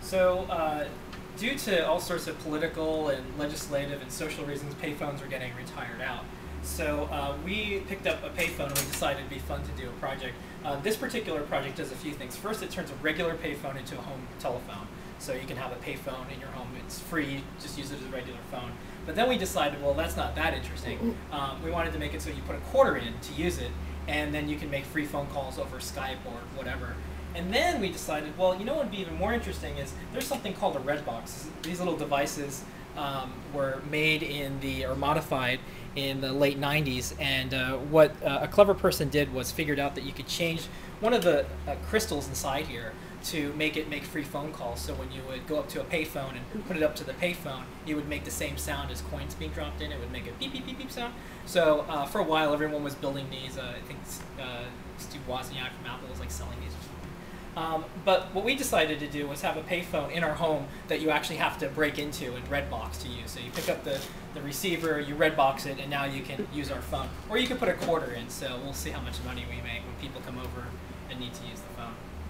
So, uh, due to all sorts of political and legislative and social reasons, payphones were getting retired out. So uh, we picked up a payphone and we decided it'd be fun to do a project. Uh, this particular project does a few things. First, it turns a regular payphone into a home telephone. So you can have a payphone in your home. It's free. Just use it as a regular phone. But then we decided, well, that's not that interesting. Um, we wanted to make it so you put a quarter in to use it, and then you can make free phone calls over Skype or whatever. And then we decided, well, you know what would be even more interesting is there's something called a red box. These little devices um, were made in the or modified in the late 90s, and uh, what uh, a clever person did was figured out that you could change one of the uh, crystals inside here to make it make free phone calls. So when you would go up to a payphone and put it up to the payphone, it would make the same sound as coins being dropped in. It would make a beep beep beep beep sound. So uh, for a while, everyone was building these. Uh, I think uh, Steve Wozniak from Apple was like selling these or something. Um, but what we decided to do was have a payphone in our home that you actually have to break into and redbox to use. So you pick up the, the receiver, you redbox it, and now you can use our phone. Or you can put a quarter in. So we'll see how much money we make when people come over and need to use the phone.